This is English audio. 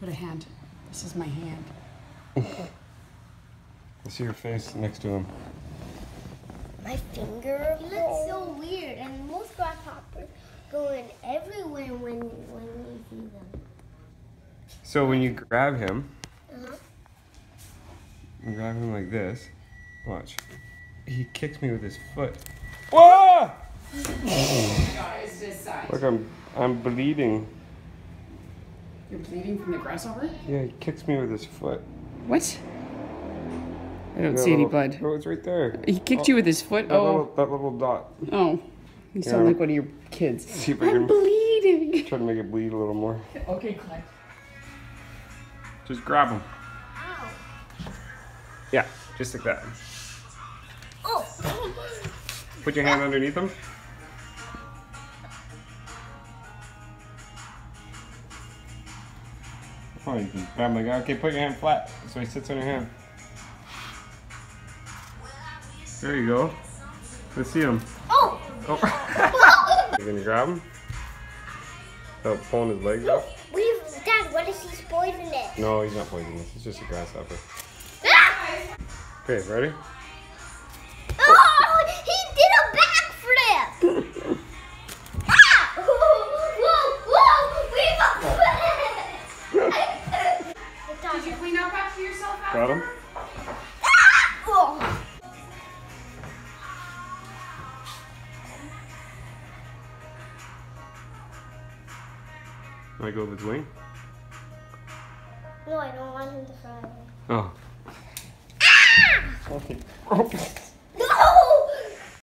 Put a hand. This is my hand. I see your face next to him. My finger. He looks so weird, and most grasshoppers go in everywhere when when we see them. So when you grab him, Uh-huh. you grab him like this. Watch. He kicks me with his foot. Whoa! Guys, this side. Look, I'm I'm bleeding. You're bleeding from the grasshopper? Yeah, he kicks me with his foot. What? I don't That see any blood. Oh, it's right there. He kicked you with his foot? That, Oh. little, that little dot. Oh. You sound Yeah. like one of your kids. See if I I'm can bleeding. try to make it bleed a little more. Okay, Clay. Just grab him. Ow. Yeah, just like that. Oh. Put your hand underneath him. Oh, you can grab him like. Okay, put your hand flat so he sits on your hand. There you go. Let's see him. Oh. Oh. you gonna grab him? Oh, pulling his legs up? We've Dad. What if he's poisonous? No, he's not poisonous. He's just a grasshopper. Ah! Okay, ready? Whoa! Did you clean up after? Got him? Ah! Oh. Let go with its wing. No, I don't want him to fly. Oh. Ah! Okay. Oh.